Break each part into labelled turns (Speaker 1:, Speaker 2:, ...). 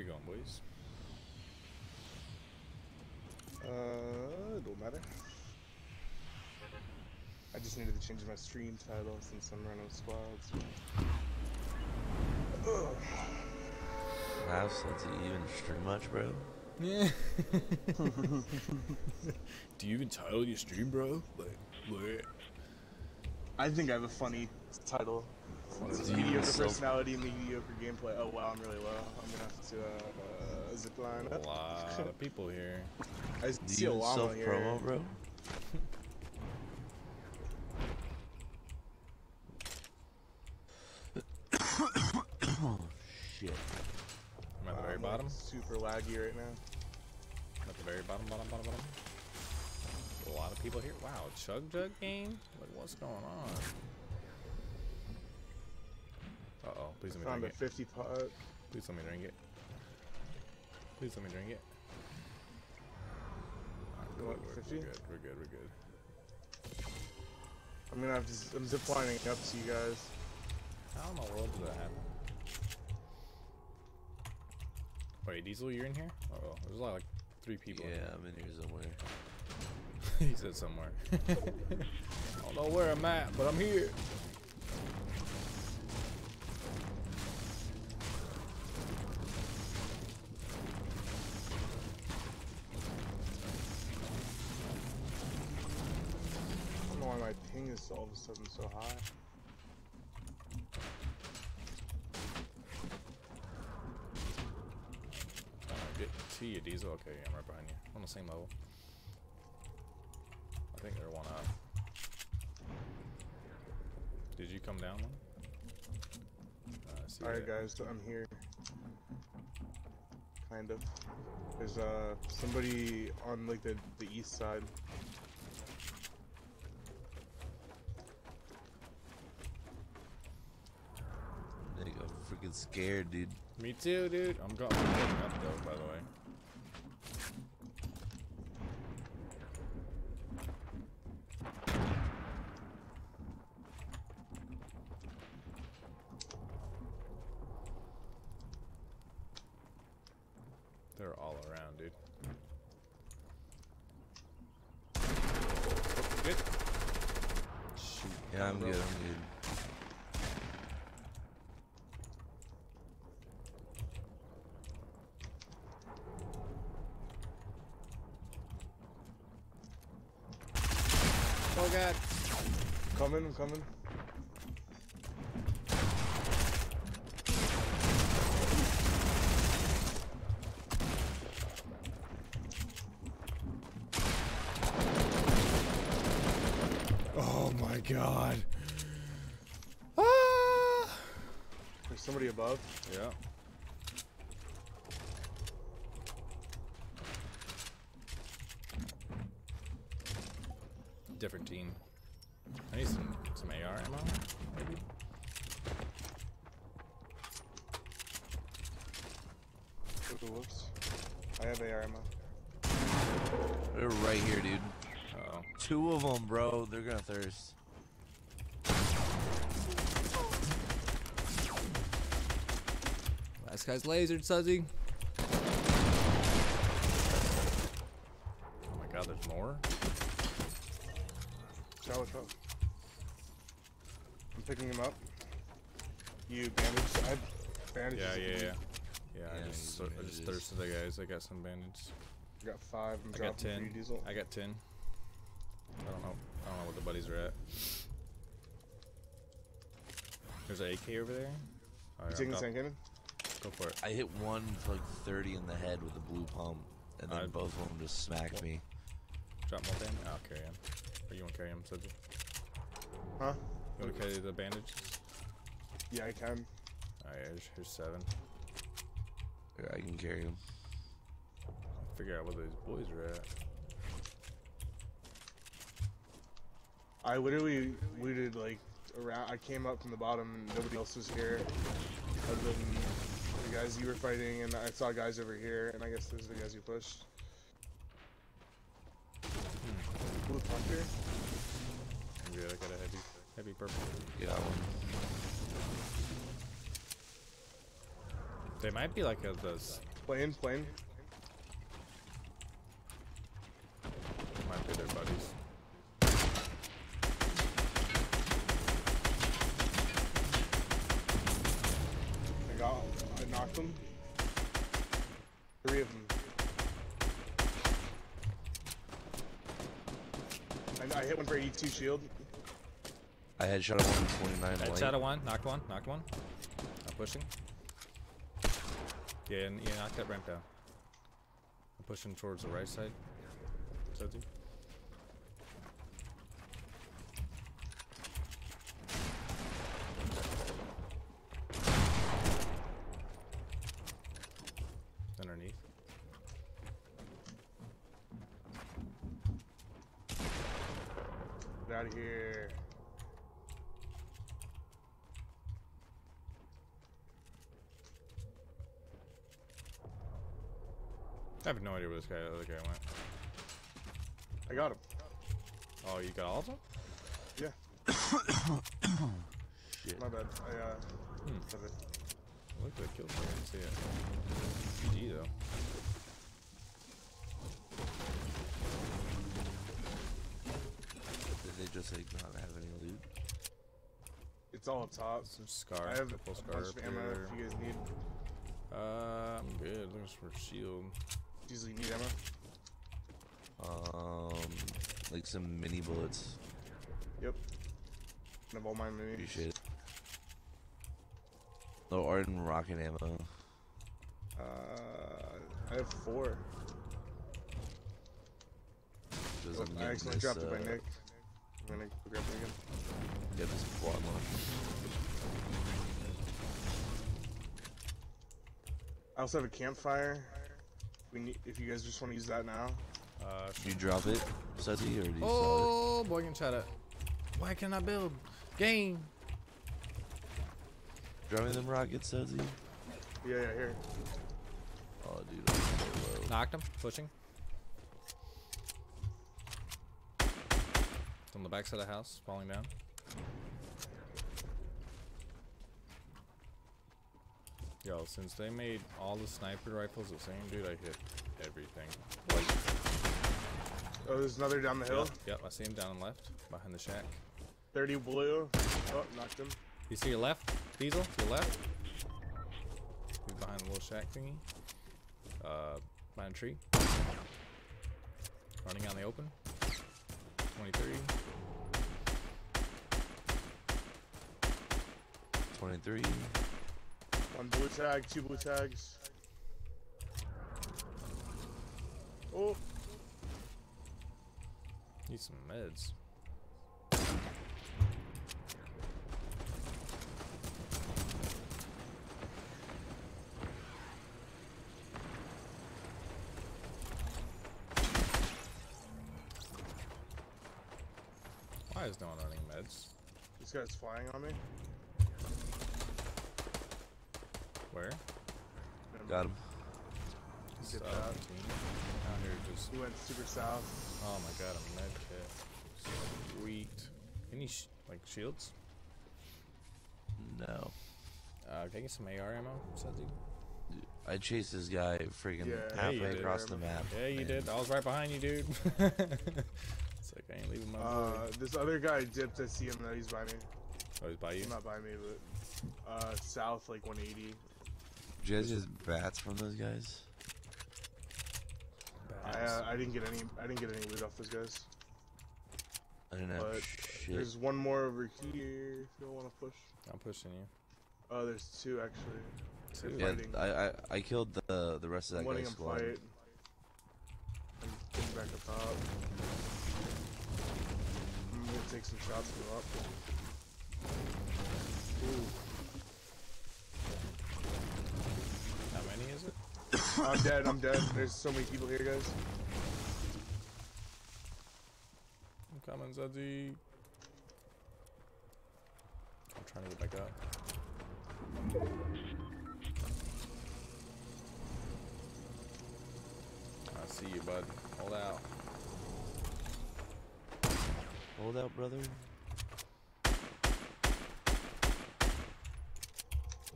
Speaker 1: we going, boys?
Speaker 2: Uh, it don't matter. I just needed to change my stream title since I'm running squads. Ugh.
Speaker 3: Wow, so do you even stream much, bro?
Speaker 1: Yeah. Do you even title your stream, bro? Like, what?
Speaker 2: I think I have a funny title. It's
Speaker 3: Do
Speaker 2: mediocre
Speaker 3: self-
Speaker 2: personality, mediocre gameplay. Oh wow, I'm really low. I'm gonna have to uh, uh, zip line
Speaker 1: A lot of people here.
Speaker 2: I
Speaker 3: Do
Speaker 2: see
Speaker 3: you
Speaker 2: a llama
Speaker 3: self
Speaker 2: here.
Speaker 3: promo, bro? oh shit.
Speaker 1: I'm at the very
Speaker 2: I'm, like,
Speaker 1: bottom.
Speaker 2: super laggy right now.
Speaker 1: I'm at the very bottom, bottom, bottom, bottom. A lot of people here. Wow, Chug Jug game? Like, what's going on? Uh oh, please let me
Speaker 2: Found
Speaker 1: drink
Speaker 2: a
Speaker 1: it.
Speaker 2: 50 pot.
Speaker 1: Please let me drink it. Please let me drink it. Alright,
Speaker 2: You
Speaker 1: we're,
Speaker 2: want
Speaker 1: we're-
Speaker 2: 50?
Speaker 1: we're good, we're good, we're good.
Speaker 2: I'm gonna have to. z- I'm ziplining up to you guys.
Speaker 1: How in the world did that happen? Wait, Diesel, you're in here? Uh oh, there's a lot like three people. in
Speaker 3: Yeah,
Speaker 1: here.
Speaker 3: I'm in here somewhere.
Speaker 1: he said somewhere. I don't know where I'm at, but I'm here.
Speaker 2: Is all of a so high.
Speaker 1: Uh, get to you, Diesel. Okay, I'm right behind you. On the same level. I think they're one up. Did you come down one? Uh, see
Speaker 2: Alright, guys, I'm here. Kind of. There's uh somebody on like the the east side.
Speaker 3: Nigga, I'm freaking scared, dude.
Speaker 1: Me too, dude. I'm going up though, by the way. They're all around, dude. Good. Shoot.
Speaker 3: Yeah, I'm good, I'm good.
Speaker 2: Coming, I'm coming.
Speaker 1: Oh my god. Ah!
Speaker 2: There's somebody above.
Speaker 1: Yeah. Different team. I need some some AR ammo, maybe.
Speaker 2: Ooh, whoops. I have AR ammo.
Speaker 3: They're right here, dude.
Speaker 1: Uh oh.
Speaker 3: Two of them, bro. They're gonna thirst.
Speaker 1: Last guy's lasered, Sudsy. Oh my god, there's more?
Speaker 2: Watch out, watch. I'm picking him up. You bandaged. I have bandages.
Speaker 1: Yeah, yeah, yeah. Yeah,
Speaker 3: Yeah,
Speaker 1: I just,
Speaker 3: he's
Speaker 1: I just thirsted the guys. I got some bandage.
Speaker 2: I got five. I'm
Speaker 1: I got 10.
Speaker 2: Diesel.
Speaker 1: I got 10. I don't know. I don't know what the buddies are at. There's an AK over there.
Speaker 2: You taking the
Speaker 1: I'll
Speaker 2: hand cannon?
Speaker 1: Go for it.
Speaker 3: I hit one for like 30 in the head with a blue pump, and then
Speaker 1: I-
Speaker 3: both of them just smacked
Speaker 1: What?
Speaker 3: me.
Speaker 1: Drop more damage. I'll carry him. Or you want to carry him, Sudsy?
Speaker 2: Huh?
Speaker 1: You want to carry the bandages?
Speaker 2: Yeah, I can.
Speaker 1: Alright, here's, here's seven.
Speaker 3: Yeah, I can carry him.
Speaker 1: Figure out where these boys are at.
Speaker 2: I literally waited like around. I came up from the bottom and nobody else was here, other than the guys you were fighting, and I saw guys over here, and I guess those are the guys you pushed. Hmm. Blue puncher.
Speaker 1: Yeah, I got a heavy, heavy purple.
Speaker 3: Yeah, one.
Speaker 1: They might be like a, the s-
Speaker 2: Plane, plane.
Speaker 1: Might be their buddies.
Speaker 2: I got, I knocked them. Three of them. I, I hit one for 82 shield.
Speaker 3: I had shot at 129
Speaker 1: Head
Speaker 3: light.
Speaker 1: shot of one, knocked one, knocked one. I'm pushing. Yeah, and yeah, knock that ramp down. I'm pushing towards the right side. Underneath.
Speaker 2: Get out of here.
Speaker 1: I have no idea where this guy, the other guy went.
Speaker 2: I got him.
Speaker 1: Oh, you got all of them?
Speaker 2: Yeah.
Speaker 3: Shit.
Speaker 2: My bad. I, uh,
Speaker 1: Hmm.
Speaker 2: have it.
Speaker 1: Look at the kill I didn't see it. GG though.
Speaker 3: Did they just like not have any loot?
Speaker 2: It's all up top.
Speaker 1: Some scar.
Speaker 2: I have
Speaker 1: couple
Speaker 2: a
Speaker 1: scar
Speaker 2: bunch of ammo
Speaker 1: here.
Speaker 2: if you guys need.
Speaker 1: Uh, I'm good. Looking for shield.
Speaker 2: Usually need ammo.
Speaker 3: Um, like some mini bullets.
Speaker 2: Yep. I have all my minis.
Speaker 3: Appreciate it. No Arden rocket ammo.
Speaker 2: Uh, I have four. Oh, I accidentally
Speaker 3: this,
Speaker 2: dropped
Speaker 3: uh,
Speaker 2: it by Nick. I'm gonna grab it again.
Speaker 3: Get this quad launch.
Speaker 2: I also have a campfire. We need if you guys just want to use that now.
Speaker 1: Uh,
Speaker 3: Did you drop it, Sudsy, or do you
Speaker 1: oh, boy, can shot it. Why can't I build? Game.
Speaker 3: sell it? Drop me them rockets, Sudsy.
Speaker 2: Yeah, yeah, here.
Speaker 3: Oh, dude, I'm so low.
Speaker 1: Knocked him. Pushing. It's on the back side of the house, falling down. Yo, since they made all the sniper rifles the same, dude, I hit everything.
Speaker 2: Oh, there's another down the hill.
Speaker 1: Yep, yep, I see him down and left, behind the shack.
Speaker 2: 30 blue. Oh, knocked him.
Speaker 1: You see your left, Diesel? To your left. He's behind the little shack thingy. Uh, behind a tree. Running out in the open. 23.
Speaker 3: 23.
Speaker 2: One blue tag, two blue tags. Oh,
Speaker 1: Need some meds. Why is no one running meds?
Speaker 2: this guy's flying on me.
Speaker 1: Where?
Speaker 3: Got him.
Speaker 2: He dipped out.
Speaker 1: team. Out here just
Speaker 2: He went super south.
Speaker 1: Oh my god, a med kit. Sweet. Any sh like shields?
Speaker 3: No.
Speaker 1: Uh, can I get some AR ammo? Sudsy?
Speaker 3: I chased this guy freaking
Speaker 2: Yeah,
Speaker 1: Yeah,
Speaker 3: halfway
Speaker 1: did.
Speaker 3: across the map.
Speaker 1: Yeah, you
Speaker 3: man.
Speaker 1: did. I was right behind you, dude. it's like I ain't leaving my boy.
Speaker 2: Uh, this other guy dipped. I see him though. He's by me.
Speaker 1: oh, he's by you.
Speaker 2: He's not by me, but uh, south like 180.
Speaker 3: Did you guys get bats from those guys?
Speaker 2: I, uh, I didn't get any. I didn't get any loot off those guys.
Speaker 3: I didn't have
Speaker 2: But
Speaker 3: shit.
Speaker 2: there's one more over here. If you don't want to push.
Speaker 1: I'm pushing you.
Speaker 2: Oh, there's two actually.
Speaker 1: Two.
Speaker 3: Yeah. I, I I killed the the rest of
Speaker 2: I'm
Speaker 3: that guy's squad.
Speaker 2: fight. I'm getting back up top. I'm gonna take some shots from up. Ooh. I'm dead, I'm dead. There's so many people here, guys.
Speaker 1: I'm coming, Sudsy. I'm trying to get back up. I see you, bud. Hold out.
Speaker 3: Hold out, brother.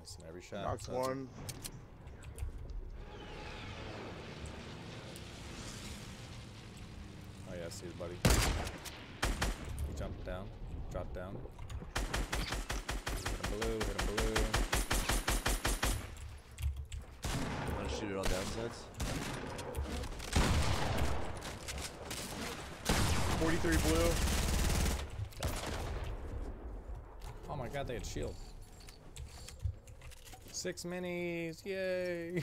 Speaker 1: Missing every shot.
Speaker 2: Knocked
Speaker 1: Sudsy.
Speaker 2: one.
Speaker 1: Yeah, I see it, buddy. He jumped down. Dropped down. Hit him blue, hit him blue.
Speaker 3: Want to shoot it all downsides?
Speaker 2: 43 blue.
Speaker 1: Oh my god, they had shield. Six minis, yay!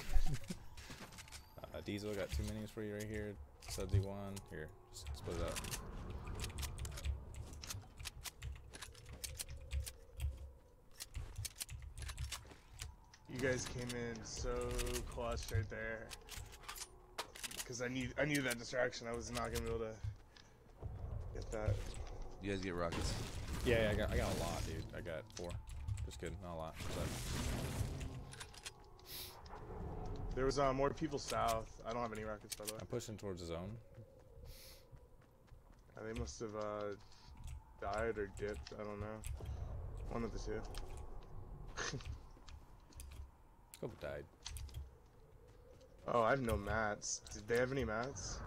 Speaker 1: uh, Diesel got two minis for you right here. Sudsy one. Here, just split it up.
Speaker 2: You guys came in so clutch right there. Cause I need I needed that distraction. I was not gonna be able to get that.
Speaker 3: You guys get rockets.
Speaker 1: Yeah, yeah, I got, I got a lot, dude. I got four. Just kidding, not a lot. But
Speaker 2: There was uh, more people south. I don't have any rockets by the way.
Speaker 1: I'm pushing towards the zone.
Speaker 2: They must have uh, died or dipped. I don't know. One of the two.
Speaker 1: Couple died.
Speaker 2: Oh, I have no mats. Did they have any mats?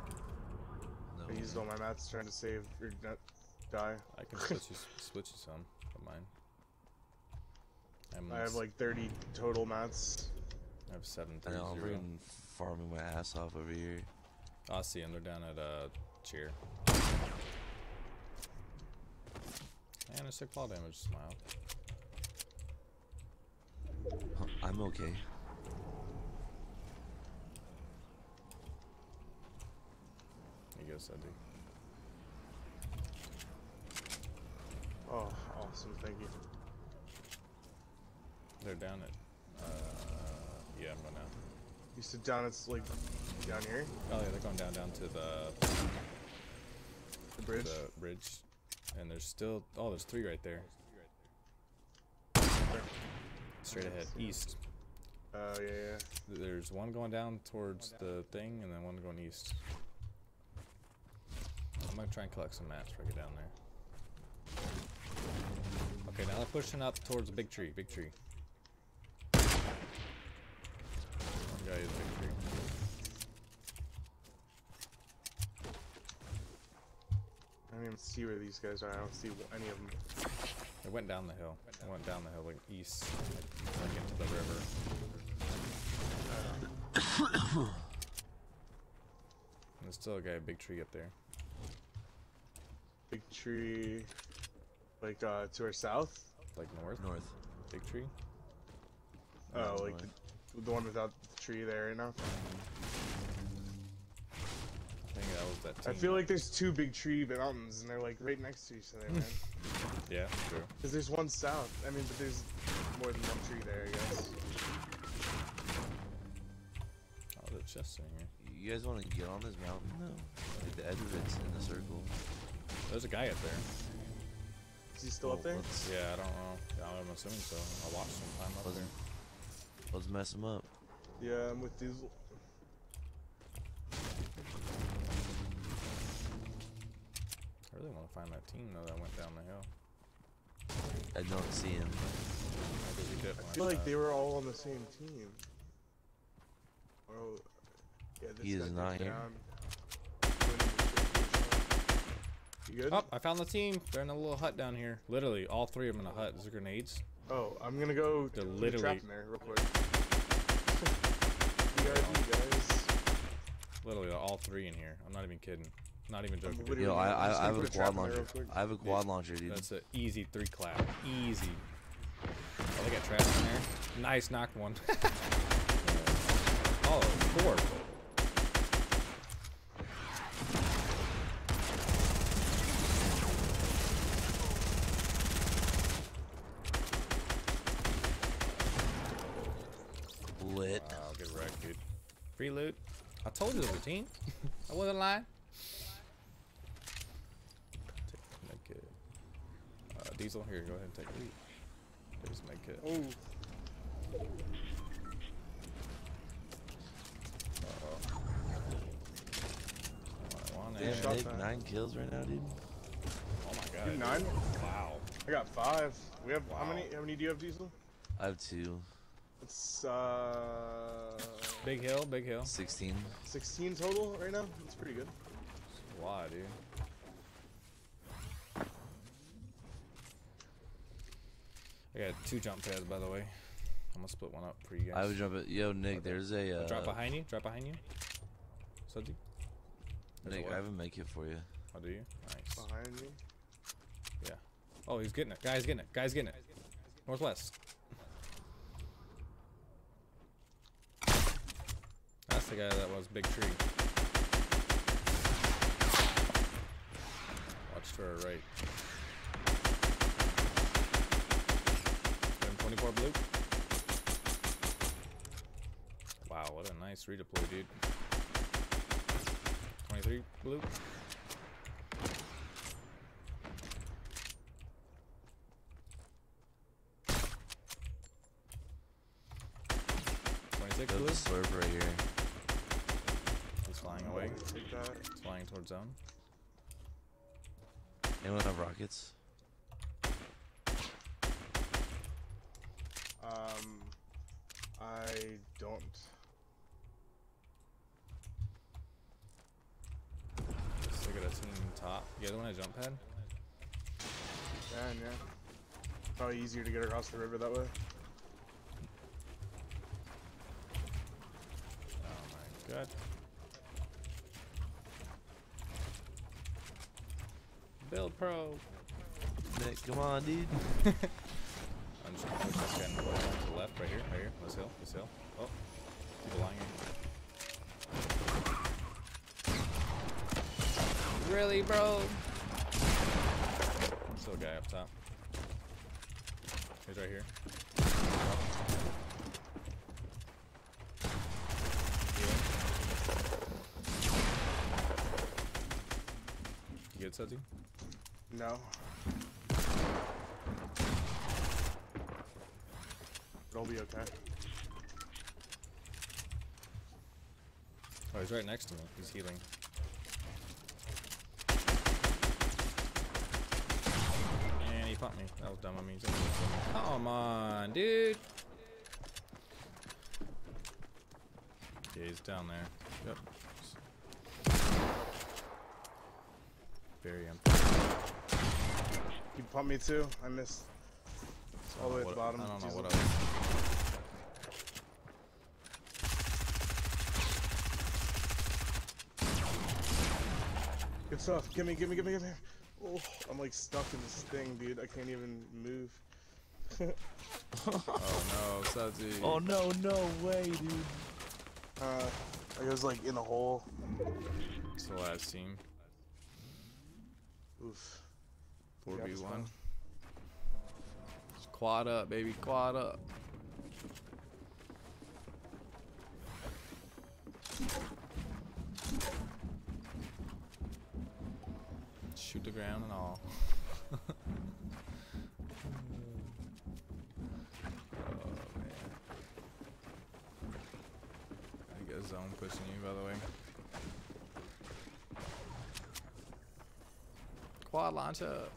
Speaker 3: No.
Speaker 2: I used all my mats trying to save or not die.
Speaker 1: I can switch you, split you some of mine. I'm
Speaker 2: I have like 30 total mats.
Speaker 1: I have seven
Speaker 3: I know, I'm
Speaker 1: zero.
Speaker 3: freaking farming my ass off over here.
Speaker 1: I see them. They're down at uh cheer. And a sick claw damage. Smile.
Speaker 3: I'm okay.
Speaker 1: I guess I Suddy.
Speaker 2: Oh, awesome. Thank you.
Speaker 1: They're down at. Uh, yeah, I'm going now.
Speaker 2: You sit down, it's like down here,
Speaker 1: Oh yeah, they're going down down to the
Speaker 2: the bridge.
Speaker 1: the bridge, and there's still. Oh, there's three right there. Straight ahead, east.
Speaker 2: Oh, yeah, yeah.
Speaker 1: There's one going down towards the thing, and then one going east. I'm gonna try and collect some mats before I get down there. Okay, now they're pushing up towards the big tree. Big tree. One guy is big tree.
Speaker 2: I don't even see where these guys are. I don't see any of them.
Speaker 1: They went down the hill. They went down the hill like east, like, like into the river. And there's still a guy, big tree up there.
Speaker 2: Big tree, like uh, to our south.
Speaker 1: Like north.
Speaker 3: North.
Speaker 1: Big tree.
Speaker 2: Oh, like the, the one without the tree there right now.
Speaker 1: I think that was that team.
Speaker 2: I feel like there's two big tree mountains, and they're like right next to each other, man.
Speaker 1: Yeah, true.
Speaker 2: Because there's one south. I mean, but there's more than one tree there, I guess.
Speaker 1: Oh, the chest in here.
Speaker 3: You guys want to get on this mountain though? Like the edge of it's in a circle.
Speaker 1: There's a guy up there.
Speaker 2: Is he still
Speaker 3: Well,
Speaker 2: up there?
Speaker 3: Let's,
Speaker 1: Yeah, I don't know. I'm assuming so. I watched him climb up
Speaker 3: let's,
Speaker 1: there.
Speaker 3: let's mess him up.
Speaker 2: Yeah, I'm with Diesel.
Speaker 1: Really want to find that team though that went down the hill.
Speaker 3: I don't see him.
Speaker 1: Maybe we did.
Speaker 2: I feel like they were all on the same team. Oh, yeah, this
Speaker 3: He is not here.
Speaker 2: You good?
Speaker 1: Oh, I found the team. They're in a little hut down here. Literally, all three of them in a hut. These are grenades.
Speaker 2: Oh, I'm gonna go
Speaker 1: They're
Speaker 2: put a
Speaker 1: literally-
Speaker 2: trap in there real quick. BRB, guys.
Speaker 1: Literally, all three in here. I'm not even kidding. Not even joking. dude.
Speaker 3: Yo, I,
Speaker 2: I'm
Speaker 3: I, I have a
Speaker 2: put a trap
Speaker 3: quad launcher. I have a quad launcher, dude.
Speaker 1: That's an easy three clap. Easy. Oh, they got traps in there. Nice, knocked one. oh, four.
Speaker 3: Lit.
Speaker 1: Wow, get wrecked, dude. Free loot. I told you it was a team. I wasn't lying. Take the med kit. Uh, Diesel, here, go ahead and take a lead. There's med kit.
Speaker 2: Oh,
Speaker 1: Uh-oh. I want
Speaker 3: Damn,
Speaker 1: it.
Speaker 2: shot
Speaker 3: Nick, nine kills right now, dude.
Speaker 1: Oh my god.
Speaker 2: You nine?
Speaker 1: Wow.
Speaker 2: I got five. We have how many? How many do you have, Diesel?
Speaker 3: I have two.
Speaker 2: It's uh,
Speaker 1: Big hill, big hill.
Speaker 3: 16.
Speaker 2: 16 total right now. That's pretty good.
Speaker 1: Why, dude? I got two jump pads, by the way. I'm gonna split one up for you guys.
Speaker 3: I would jump it. Yo, Nick,
Speaker 1: Okay.
Speaker 3: there's a. Uh,
Speaker 1: drop behind you. Drop behind you. Sudsy. There's
Speaker 3: Nick. I have a make it for you.
Speaker 1: Oh, do you? Nice.
Speaker 2: Behind me. Yeah.
Speaker 1: Oh, he's getting it. Guy's getting it. Guy's getting it. Northwest. That's the guy that was big tree. Watch to our right. M24 blue. Wow, what a nice redeploy, dude. 23 blue. Twenty-six
Speaker 3: There's
Speaker 1: blue.
Speaker 3: a slurp right here.
Speaker 1: He's flying away.
Speaker 2: Take that.
Speaker 1: He's flying towards zone.
Speaker 3: Anyone have rockets?
Speaker 2: I don't.
Speaker 1: Let's look at a team top. You guys want a jump pad?
Speaker 2: Can yeah. Probably easier to get across the river that way.
Speaker 1: Oh my god. Build pro.
Speaker 3: Nick, come on, dude.
Speaker 1: here, right here. This hill, this hill. Oh, people lying here. Really, bro? Still a guy up top. He's right here. You good, Sudsy?
Speaker 2: No. It'll be okay.
Speaker 1: Oh, he's right next to me. He's healing. And he pumped me. That was dumb of me. Come on, dude. Yeah, he's down there. Yep. Very empty.
Speaker 2: You pumped me too. I missed. All the way at the bottom.
Speaker 1: I don't know what I
Speaker 2: Good stuff. Give me, give me, give me, give me. Oh, I'm like stuck in this thing, dude. I can't even move.
Speaker 1: Oh no, Sudsy.
Speaker 3: Oh no, no way, dude.
Speaker 2: Uh, I was like in a hole.
Speaker 1: It's the last team.
Speaker 2: Oof.
Speaker 1: 4v1.
Speaker 2: fine.
Speaker 1: Quad up, baby. Quad up. Shoot the ground and all. oh man. I got zone pushing you by the way. Quad launch up.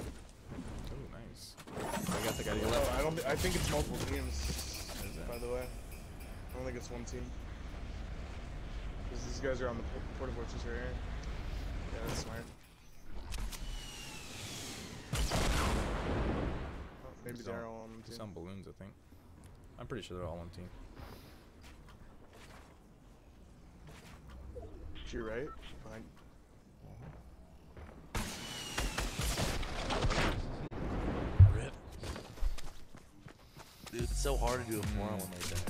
Speaker 1: Oh, nice. I got the guy to your
Speaker 2: Oh,
Speaker 1: left.
Speaker 2: I don't. thi- I think it's multiple teams.
Speaker 1: Is it?
Speaker 2: By the way, I don't think it's one team. Because these guys are on the por- porta fortress right here. Yeah, that's smart. Maybe
Speaker 1: Just
Speaker 2: they're
Speaker 1: don't-
Speaker 2: all on the team.
Speaker 1: on balloons, I think. I'm pretty sure they're all on team.
Speaker 2: To your right. Behind.
Speaker 3: Rip. Dude, it's so hard to do a four on one like that.